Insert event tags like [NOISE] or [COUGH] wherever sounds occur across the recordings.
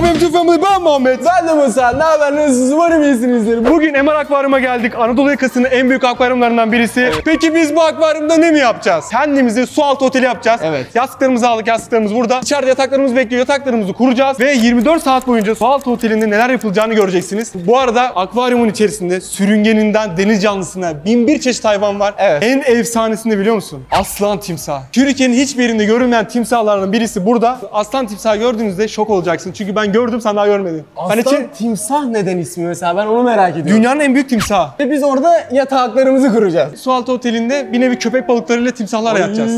merhaba YouTube Family ben Muhammed. Ben de Musa. Ne haber? Nasılsınız? Umarım iyisinizdir. Bugün MR Akvaryum'a geldik. Anadolu yakasının en büyük akvaryumlarından birisi. Peki biz bu akvaryumda ne mi yapacağız? Kendimize su altı oteli yapacağız. Evet. Yastıklarımızı aldık, yastıklarımız burada. İçeride yataklarımız bekliyor, yataklarımızı kuracağız. Ve 24 saat boyunca su altı otelinde neler yapılacağını göreceksiniz. Bu arada akvaryumun içerisinde sürüngeninden deniz canlısına bin bir çeşit hayvan var. Evet. En efsanesini biliyor musun? Aslan timsah. Türkiye'nin hiçbir yerinde görünmeyen timsahlardan birisi burada. Aslan timsahı gördüğünüzde şok olacaksın. Çünkü ben gördüm, sen daha görmedin. Aslan Hani içi- timsah neden ismi mesela? Ben onu merak ediyorum. Dünyanın en büyük timsahı. Ve biz orada yataklarımızı kuracağız. Sualtı otelinde bir nevi köpek balıklarıyla timsahlar yatacağız.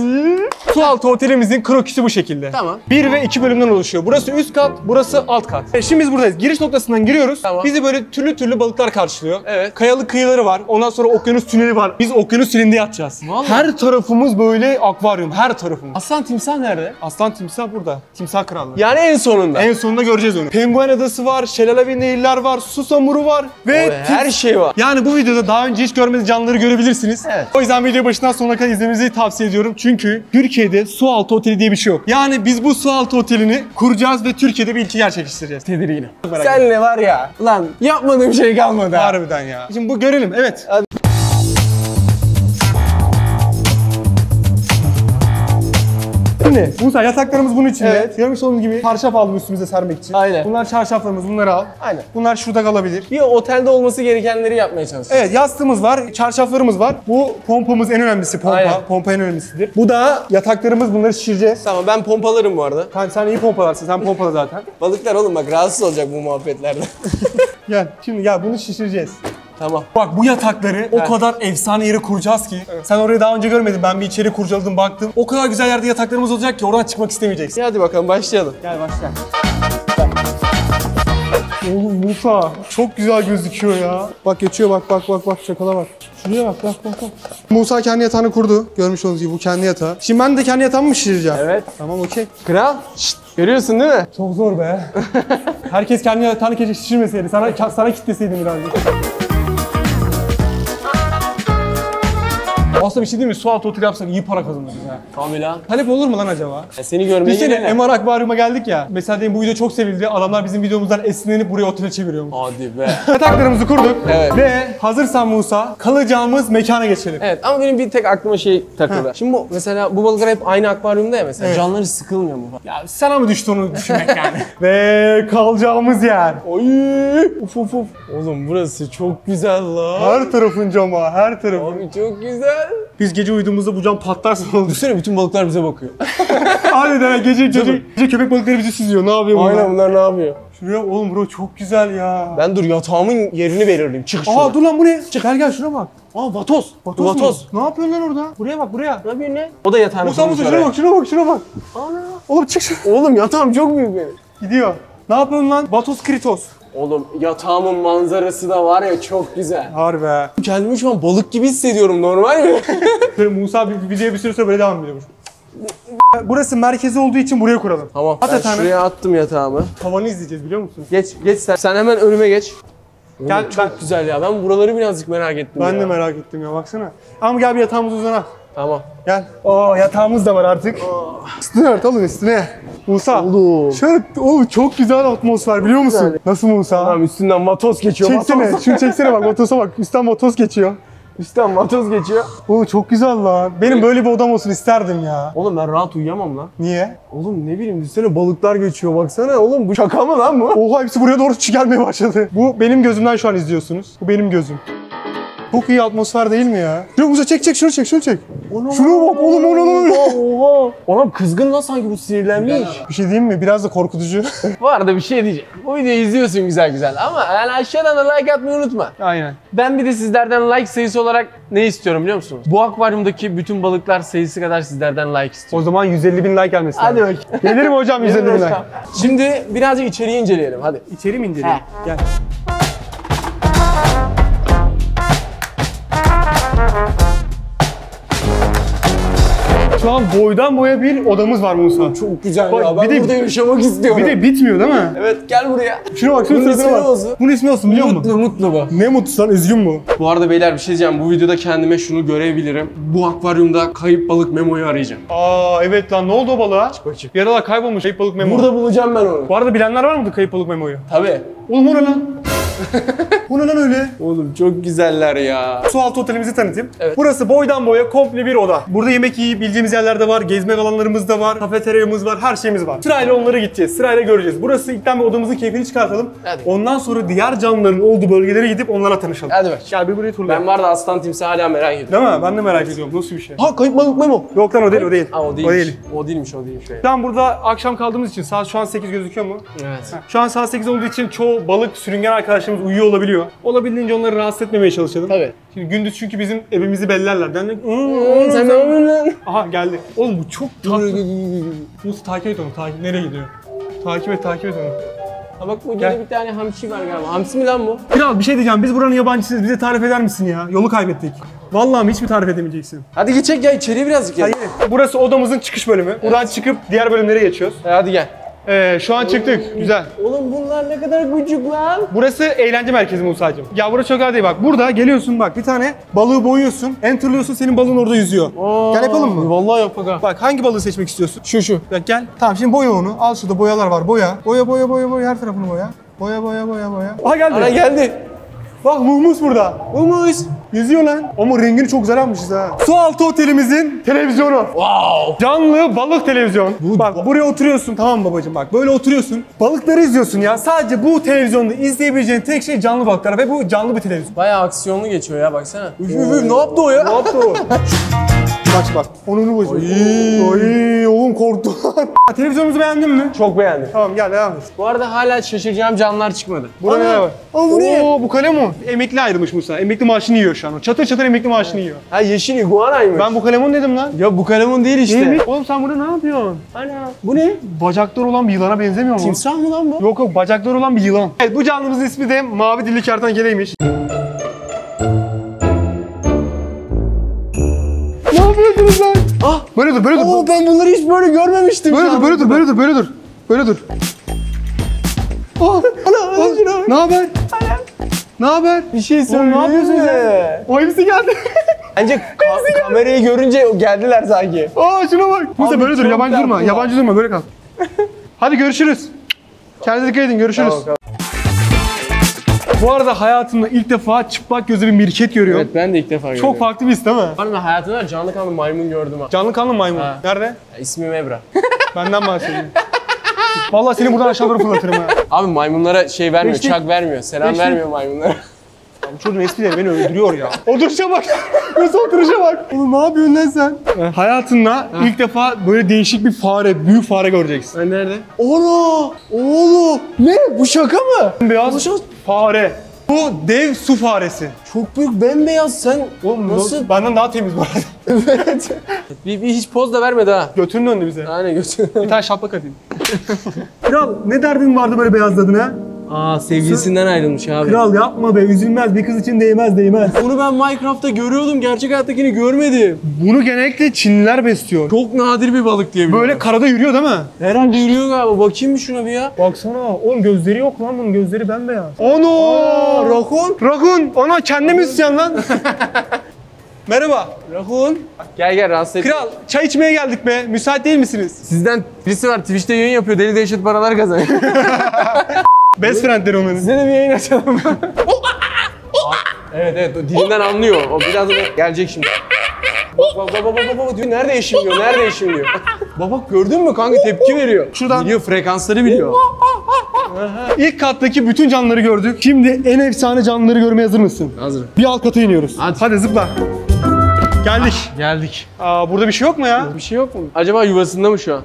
Sualtı otelimizin krokisi bu şekilde. Tamam. 1 ve 2 bölümden oluşuyor. Burası üst kat, burası alt kat. E, şimdi biz buradayız. Giriş noktasından giriyoruz. Tamam. Bizi böyle türlü türlü balıklar karşılıyor. Evet. Kayalık kıyıları var. Ondan sonra okyanus tüneli var. Biz okyanus tünelinde yatacağız. Vallahi. Her tarafımız böyle akvaryum. Her tarafımız. Aslan timsah nerede? Aslan timsah burada. Timsah krallığı. Yani en sonunda. En sonunda göreceğiz onu. Penguen adası var, şelale ve nehirler var, susamuru var ve Oy, her şey var. yani bu videoda daha önce hiç görmediğiniz canlıları görebilirsiniz. Evet. O yüzden video başından sonuna kadar izlemenizi tavsiye ediyorum. Çünkü Türkiye'de su altı oteli diye bir şey yok. Yani biz bu su altı otelini kuracağız ve Türkiye'de bir ilki gerçekleştireceğiz. Tedirginim. Merak Sen ne var ya? Lan yapmadığım şey kalmadı ha. Harbiden ya. Şimdi bu görelim. Evet. Hadi. Şimdi Musa yataklarımız bunun içinde. Evet. Görmüş olduğunuz gibi çarşaf aldım üstümüze sermek için. Aynen. Bunlar çarşaflarımız. Bunları al. Aynen. Bunlar şurada kalabilir. Bir otelde olması gerekenleri yapmaya çalışacağız. Evet yastığımız var, çarşaflarımız var. Bu pompamız en önemlisi pompa. Aynen. Pompa en önemlisidir. Bu da yataklarımız bunları şişireceğiz. Tamam ben pompalarım bu arada. Sen, sen iyi pompalarsın, sen pompala zaten. [LAUGHS] Balıklar oğlum bak rahatsız olacak bu muhabbetlerden. [LAUGHS] Gel, şimdi gel bunu şişireceğiz. Tamam. Bak bu yatakları o kadar efsane yere kuracağız ki. Sen orayı daha önce görmedin, ben bir içeri kurcaladım baktım. O kadar güzel yerde yataklarımız olacak ki oradan çıkmak istemeyeceksin. İyi, Hadi bakalım başlayalım. Gel başla. Oğlum Musa çok güzel gözüküyor ya. Bak geçiyor bak bak bak bak çakala bak. Şuraya bak bak bak bak. Musa kendi yatağını kurdu. Görmüş olduğunuz gibi bu kendi yatağı. Şimdi ben de kendi yatağımı mı şişireceğim? Evet. Tamam okey. Kral. Şşt. Görüyorsun değil mi? Çok zor be. [LAUGHS] Herkes kendi yatağını keşke şişirmeseydi. Sana sana kitleseydim birazcık. Aslında bir şey değil mi? Su altı otel yapsak iyi para kazanırız ha. Tabii lan. Talep olur mu lan acaba? Ya Seni görmeye Düşünsene. MR Akvaryum'a geldik ya. Mesela diyelim bu video çok sevildi. Adamlar bizim videomuzdan esinlenip buraya otele çeviriyormuş. Hadi be. [LAUGHS] Yataklarımızı kurduk. Evet. Ve hazırsan Musa kalacağımız mekana geçelim. Evet ama benim bir tek aklıma şey takıldı. Şimdi bu mesela bu balıklar hep aynı akvaryumda ya mesela. Evet. Canları sıkılmıyor mu? Ya sana mı düştü onu düşünmek yani? [LAUGHS] Ve kalacağımız yer. Oy! Uf uf uf. Oğlum burası çok güzel la. Her tarafın cama, her tarafın. Abi çok güzel. Biz gece uyuduğumuzda bu cam patlarsa ne olur? Düşünsene bütün balıklar bize bakıyor. [LAUGHS] Harbiden gece gece, gece köpek balıkları bizi süzüyor. Ne yapıyor bunlar? Aynen bunlar ne yapıyor? Şuraya oğlum bro çok güzel ya. Ben dur yatağımın yerini belirleyeyim. Çık şuraya. Aa dur lan bu ne? Gel gel şuna bak. Aa vatoz. Vatoz, Vatoz. Ne yapıyorsun lan orada? Buraya bak buraya. Ne yapıyorsun ne? O da yatağını Musa Musa şuna bak şuna bak şuna bak. Ana. Oğlum çık şu. Oğlum yatağım çok büyük benim. Gidiyor. Ne yapıyorsun lan? Vatos Kritos. Oğlum yatağımın manzarası da var ya çok güzel. Harbi. Kendimi şu an balık gibi hissediyorum normal mi? [LAUGHS] Musa bir, videoya bir süre sonra böyle devam ediyormuş. Burası merkezi olduğu için buraya kuralım. tamam. At ben yatağını. şuraya attım yatağımı. Tavanı izleyeceğiz biliyor musun? Geç geç sen. Sen hemen önüme geç. Oğlum, Gel, çok ben- güzel ya. Ben buraları birazcık merak ettim Ben ya. de merak ettim ya baksana. Ama gel bir yatağımız uzanak. Tamam. Gel. Oo yatağımız da var artık. Üstüne ört oğlum üstüne. Musa. Oğlum. Şöyle oğlum çok güzel atmosfer biliyor musun? Güzel. Nasıl Musa? Tamam üstünden matos geçiyor. Çeksene. Matos. [LAUGHS] Şunu çeksene bak motosa bak. Üstten motos geçiyor. Üstten matos geçiyor. Oğlum çok güzel lan. Benim böyle bir odam olsun isterdim ya. Oğlum ben rahat uyuyamam lan. Niye? Oğlum ne bileyim üstüne balıklar geçiyor baksana oğlum bu şaka mı lan bu? Oha hepsi buraya doğru [LAUGHS] gelmeye başladı. Bu benim gözümden şu an izliyorsunuz. Bu benim gözüm. Çok iyi atmosfer değil mi ya? Şunu Musa çek çek şunu çek şunu çek. Şuna bak oğlum ona bak. [LAUGHS] Oha. Oğlum kızgın lan sanki bu sinirlenmiş. Bir şey diyeyim mi? Biraz da korkutucu. [LAUGHS] Bu arada bir şey diyeceğim. Bu videoyu izliyorsun güzel güzel ama yani aşağıdan da like atmayı unutma. Aynen. Ben bir de sizlerden like sayısı olarak ne istiyorum biliyor musunuz? Bu akvaryumdaki bütün balıklar sayısı kadar sizlerden like istiyorum. O zaman 150 bin like gelmesi lazım. Hadi bakayım. Gelir mi hocam 150 bin like? Şimdi birazcık içeriği inceleyelim hadi. İçeri mi indirelim? He. Gel. Şu an boydan boya bir odamız var Musa. Çok güzel Bak, ya. Ben bir de- burada yaşamak istiyorum. Bir de bitmiyor değil mi? Evet gel buraya. Şuna bak, şunun ismi bak. olsun. Bunun ismi olsun biliyor musun? Mutlu mutlu bu. Ne mutlusu lan, üzgün bu. Bu arada beyler bir şey diyeceğim. Bu videoda kendime şunu görebilirim. Bu akvaryumda kayıp balık Memo'yu arayacağım. Aa evet lan ne oldu o balığa? bakayım. Bir aralar kaybolmuş kayıp balık memo. Burada bulacağım ben onu. Bu arada bilenler var mıydı kayıp balık memoyu? Tabii. Oğlum o lan? [LAUGHS] bu ne lan öyle? Oğlum çok güzeller ya. Su altı otelimizi tanıtayım. Evet. Burası boydan boya komple bir oda. Burada yemek yiyebileceğimiz yerler de var, gezme alanlarımız da var, kafeteryamız var, her şeyimiz var. Sırayla onları gideceğiz, sırayla göreceğiz. Burası ilkten bir odamızın keyfini çıkartalım. Hadi. Ondan sonra diğer canlıların olduğu bölgelere gidip onlarla tanışalım. Hadi bak. Gel bir burayı turlayalım. Ben var da aslan timsahı hala merak ediyorum. Değil mi? Ben de merak ediyorum. Nasıl bir şey? Ha kayıp balık Memo. Yok lan o değil, o değil. Ha o değilmiş. O, değilmiş o değilmiş. Evet. Şu an burada akşam kaldığımız için saat şu an 8 gözüküyor mu? evet. Şu an saat 8 olduğu için çoğu balık sürüngen arkadaşlarımız uyuyor olabiliyor. Olabildiğince onları rahatsız etmemeye çalışalım. Tabii. Şimdi gündüz çünkü bizim evimizi bellerler. Ben de Sen lan? Aha geldi. Oğlum bu çok tatlı. Musa takip et onu. Takip nereye gidiyor? Takip et, takip et onu. Ha bak bu Gel. bir tane hamsi var galiba. Hamsi mi lan bu? Kral bir şey diyeceğim. Biz buranın yabancısıyız. Bize tarif eder misin ya? Yolu kaybettik. Vallahi mi hiç mi tarif edemeyeceksin? Hadi geçecek ya içeriye birazcık ya. Hayır. Burası odamızın çıkış bölümü. Buradan çıkıp diğer bölümlere geçiyoruz. Hadi gel. Ee, şu an çıktık. Güzel. Oğlum bunlar ne kadar küçük lan. Burası eğlence merkezi Musa'cığım. Ya burası çok değil bak. Burada geliyorsun bak bir tane balığı boyuyorsun. Enterlıyorsun senin balığın orada yüzüyor. Gel yapalım mı? Vallahi yapak ha. Bak hangi balığı seçmek istiyorsun? Şu şu. Bak gel. Tamam şimdi boya onu. Al şurada boyalar var. Boya. Boya boya boya boya her tarafını boya. Boya boya boya boya. Aha geldi. Ana geldi. Bak Mumus burada. Umuz. Yüzüyor lan. Ama rengini çok güzel yapmışız ha. Su altı otelimizin televizyonu. Wow. Canlı balık televizyon. bak buraya oturuyorsun tamam mı babacığım bak böyle oturuyorsun. Balıkları izliyorsun ya. Sadece bu televizyonda izleyebileceğin tek şey canlı balıklar ve bu canlı bir televizyon. Bayağı aksiyonlu geçiyor ya baksana. Üf üf üf ne yaptı o ya? Ne yaptı o? [LAUGHS] bak bak. Onunu bozuyor. Ay. Oğlum korktu. [LAUGHS] Televizyonumuzu beğendin mi? Çok beğendim. Tamam gel devam et. Bu arada hala şaşıracağım canlılar çıkmadı. Burada Ana! neler var? Aa, bu ne? Oo bu kalem o. Emekli ayrılmış Musa. Emekli maaşını yiyor şu an. o. Çatır çatır emekli maaşını yiyor. Ha yeşil iguanaymış. Ben bu kalemun dedim lan. Ya bu kalemun değil işte. Neymiş? Oğlum sen burada ne yapıyorsun? Ana. Bu ne? Bacakları olan bir yılana benzemiyor mu? Timsah mı lan bu? Yok yok bacakları olan bir yılan. Evet bu canlımızın ismi de mavi dilli kertenkeleymiş. Böyle dur, böyle dur. Oo ben bunları hiç böyle görmemiştim. Böyle dur, böyle dur, böyle dur, böyle dur. Böyle dur. Oh, Ana ana ne haber? Ne haber? Bir şey söyleyeyim ne yapıyorsun sen? O hepsi geldi. [LAUGHS] Bence ka- kamerayı görünce geldiler sanki. Aa şuna bak. Musa böyle dur, yabancı durma. Yabancı durma, böyle kal. [LAUGHS] Hadi görüşürüz. Kendinize dikkat edin, görüşürüz. Tamam. Bu arada hayatımda ilk defa çıplak gözlü bir mirket görüyorum. Evet ben de ilk defa gördüm. Çok farklı bir his değil mi? Var ben hayatımda canlı kanlı maymun gördüm ha. Canlı kanlı maymun. Ha. Nerede? Ya, İsmim Ebra. [LAUGHS] Benden bahsedeyim. Vallahi seni buradan aşağı doğru fırlatırım ha. Abi maymunlara şey vermiyor, Beşlik. çak vermiyor, selam Beşlik. vermiyor maymunlara. Çocuğun esprileri beni öldürüyor ya. Oturuşa bak. [LAUGHS] Nasıl oturuşa bak. Oğlum ne yapıyorsun lan sen? Hayatında ilk defa böyle değişik bir fare, büyük fare göreceksin. Sen nerede? Ono! Oğlum! Ne? Bu şaka mı? Beyaz fare. Bu dev su faresi. Çok büyük bembeyaz sen. Oğlum Nasıl? Benden daha temiz bu arada. [LAUGHS] evet. bir, bir hiç poz da vermedi ha. Götünün döndü bize. Aynen götür. Bir tane şaplak atayım. [LAUGHS] Kral ne derdin vardı böyle beyazladın ha? Aa sevgilisinden ayrılmış abi. Kral yapma be üzülmez bir kız için değmez değmez. Bunu ben Minecraft'ta görüyordum. Gerçek hayattakini görmedim. Bunu genellikle Çinliler besliyor. Çok nadir bir balık diye biliyorum. Böyle karada yürüyor değil mi? herhalde yürüyor galiba. Bakayım bir şuna bir ya. Baksana oğlum gözleri yok lan bunun gözleri bembeyaz. Ono! Rakun. Rakun! Ona kendi müzisyen lan. [LAUGHS] Merhaba. Rakun. Gel gel rahatsız et. Kral çay içmeye geldik be. Müsait değil misiniz? Sizden birisi var Twitch'te yayın yapıyor. Deli dehşet paralar kazanıyor. [LAUGHS] Best friendleri onların. Size de bir yayın açalım. [LAUGHS] evet evet o dilinden anlıyor. O biraz da gelecek şimdi. Bak bak bak bak bak diyor. Nerede eşim diyor. Nerede eşim diyor. bak bak gördün mü kanka tepki veriyor. Şuradan. Biliyor frekansları biliyor. İlk kattaki bütün canlıları gördük. Şimdi en efsane canlıları görmeye hazır mısın? Hazır. Bir alt kata iniyoruz. Hadi. zıpla. Geldik. Geldik. Aa, burada bir şey yok mu ya? Bir şey yok mu? Acaba yuvasında mı şu an?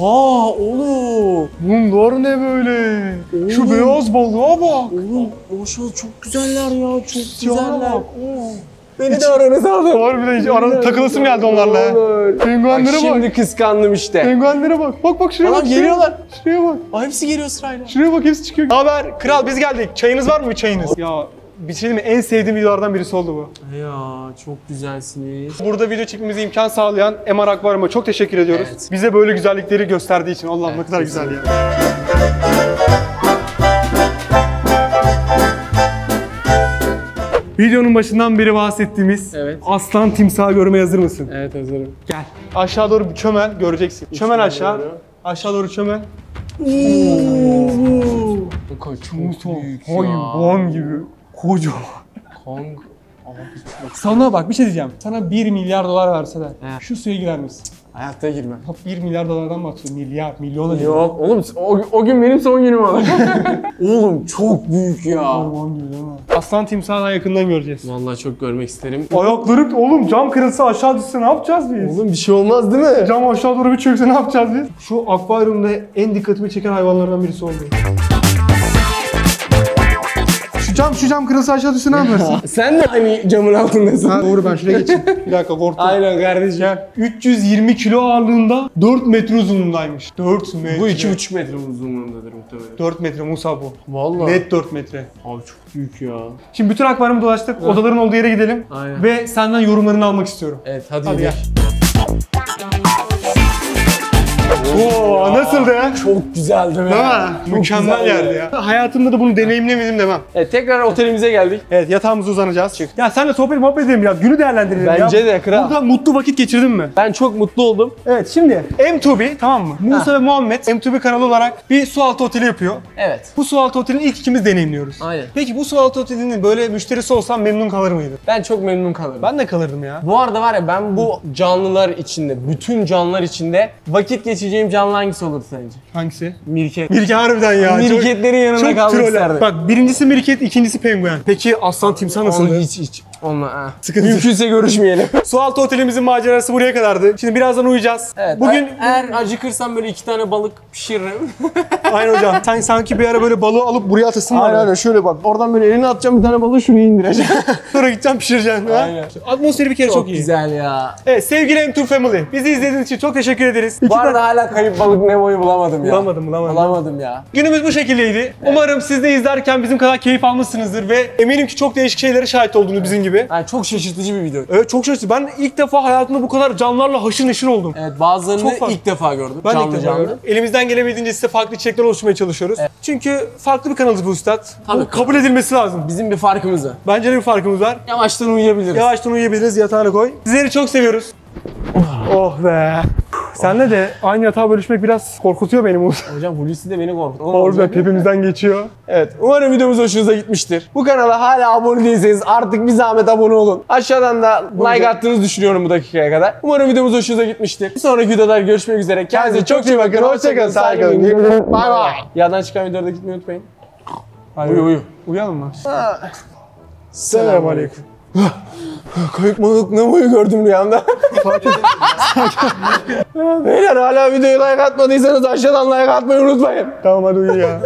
Oha oğlum. Bunlar ne böyle? Şu Oğlum. beyaz balığa bak. Oğlum maşallah çok güzeller ya. Çok güzeller. bak. Beni de aranıza alın. Harbiden hiç ara, takılasım geldi onlarla. Penguenlere Bak bak. şimdi kıskandım işte. Penguenlere bak. Bak bak şuraya Tamam, bak. geliyorlar. Şuraya bak. Aa, hepsi geliyor sırayla. Şuraya bak hepsi çıkıyor. Haber kral biz geldik. Çayınız var mı çayınız? Ya bir şey mi? En sevdiğim videolardan birisi oldu bu. Ya çok güzelsiniz. Burada video çekmemize imkan sağlayan MR Akvaryum'a çok teşekkür ediyoruz. Evet. Bize böyle güzellikleri gösterdiği için. Allah'ım ne kadar güzel ya. Videonun başından beri bahsettiğimiz Evet. aslan timsahı görmeye hazır mısın? Evet hazırım. Gel. Aşağı doğru bir çömel göreceksin. Çömel aşağı. doğru. Aşağı doğru çömel. Kanka çok büyük ya. Hayvan gibi. Kocaman. Abi çok. Sana bak bir şey diyeceğim. Sana 1 milyar dolar verseler He. şu suya girer misin? Hayatta girmem. Bak 1 milyar dolardan bahsediyorum. Milyar, milyona değil. Yok oğlum o, o gün benim son günüm oldu. [LAUGHS] oğlum çok büyük ya. Hayvan gibi değil mi? Aslan timsahından yakından göreceğiz. Vallahi çok görmek isterim. Ayakları oğlum cam kırılsa aşağı düşse ne yapacağız biz? Oğlum bir şey olmaz değil mi? Cam aşağı doğru bir çökse ne yapacağız biz? Şu akvaryumda en dikkatimi çeken hayvanlardan birisi oldu. Cam şu cam kırılsa aşağı düşse ne yaparsın? [LAUGHS] Sen de hani camın altındasın. ha, doğru ben şuraya geçeyim. Bir dakika korktum. Aynen kardeşim. Gel. 320 kilo ağırlığında 4 metre uzunluğundaymış. 4 metre. Bu iki buçuk metre uzunluğundadır muhtemelen. 4 metre Musa bu. Vallahi. Net 4 metre. Abi çok büyük ya. Şimdi bütün akvaryumu dolaştık. Odaların olduğu yere gidelim. Aynen. Ve senden yorumlarını almak istiyorum. Evet hadi, Hadi gidelim. Oo, nasıldı ya? Çok güzeldi be. Değil mi? Çok Mükemmel yerdi ya. Hayatımda da bunu deneyimlemedim demem. Evet tekrar otelimize geldik. Evet yatağımıza uzanacağız. Çık. Ya senle sohbet muhabbet edelim biraz. Günü değerlendirelim ya. Bence de kral. Burada mutlu vakit geçirdin mi? Ben çok mutlu oldum. Evet şimdi M2B tamam mı? Musa ve Muhammed M2B kanalı olarak bir sualtı oteli yapıyor. Evet. Bu sualtı otelini ilk ikimiz deneyimliyoruz. Aynen. Peki bu sualtı otelinin böyle müşterisi olsam memnun kalır mıydın? Ben çok memnun kalırım. Ben de kalırdım ya. Bu arada var ya ben bu canlılar içinde, bütün canlılar içinde vakit geçireceğim canlı hangisi olur sence? Hangisi? Mirket. Mirket harbiden ya. Mirketlerin yanında çok, çok kalmak isterdim. Bak birincisi mirket, ikincisi penguen. Peki aslan timsah Onu nasıldı? hiç hiç. Onunla ha. Sıkıntı. Mümkünse görüşmeyelim. [LAUGHS] Sualtı otelimizin macerası buraya kadardı. Şimdi birazdan uyuyacağız. Evet. Bugün eğer acıkırsam böyle iki tane balık pişiririm. [LAUGHS] Aynen hocam. Sen sanki bir ara böyle balığı alıp buraya atasın var. Aynen şöyle bak. Oradan böyle elini atacağım bir tane balığı şuraya indireceğim. [LAUGHS] Sonra gideceğim pişireceksin. ha? Aynen. Atmosferi bir kere çok, çok iyi. güzel ya. Evet sevgili M2 Family. Bizi izlediğiniz için çok teşekkür ederiz. Bu arada hala kayıp balık Nemo'yu bulamadım ya. Bulamadım, bulamadım. Bulamadım ya. Günümüz bu şekildeydi. Umarım siz de izlerken bizim kadar keyif almışsınızdır ve eminim ki çok değişik şeylere şahit oldunuz bizim gibi. Yani çok şaşırtıcı bir video. Evet çok şaşırtıcı. Ben ilk defa hayatımda bu kadar canlılarla haşır neşir oldum. Evet bazılarını Çok farklı. ilk defa gördüm. Ben canlı ilk defa canlı. gördüm. Elimizden gelebildiğince size farklı içerikler oluşturmaya çalışıyoruz. Çünkü farklı bir kanalız bu üstad. Tabii. Bu kabul edilmesi lazım. Bizim bir farkımız var. Bence de bir farkımız var. Yavaştan uyuyabiliriz. Yavaştan uyuyabiliriz, yatağına koy. Sizleri çok seviyoruz. Oh be. Senle de aynı yatağa bölüşmek biraz korkutuyor beni Musa. [LAUGHS] Hocam Hulusi de beni korkuttu. Oğlum, Orada tepemizden geçiyor. Evet. Umarım videomuz hoşunuza gitmiştir. Bu kanala hala abone değilseniz artık bir zahmet abone olun. Aşağıdan da like attığınızı düşünüyorum bu dakikaya kadar. Umarım videomuz hoşunuza gitmiştir. Bir sonraki videoda görüşmek üzere. Kendinize çok iyi bakın. Hoşçakalın. Saygılarımla. Bay bay. Yandan çıkan videoda gitmeyi unutmayın. Uyu uyu. Uyuyalım mı? Selamünaleyküm. [GASPS] Kayık balık Nemo'yu gördüm rüyamda. [LAUGHS] Beyler hala videoya like atmadıysanız aşağıdan like atmayı unutmayın. Tamam hadi uyu ya.